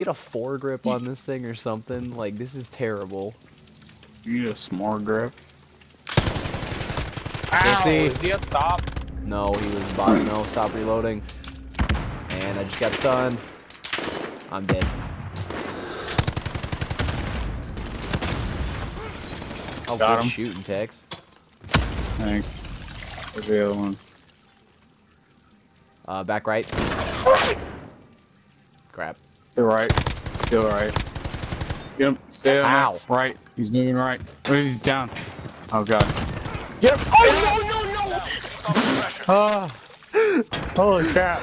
Get a foregrip on this thing or something. Like this is terrible. You need a smart grip. Ow, see. is he up top? No, he was about no. Stop reloading. And I just got stunned. I'm dead. Oh, Got good him. shooting, Tex. Thanks. Where's the other one? Uh, back right. Crap. Still right. Still right. Get him. Stay on Ow. that. Right. He's moving right. Oh, he's down. Oh god. Get him! Oh, no, no, no! Ah. Holy crap.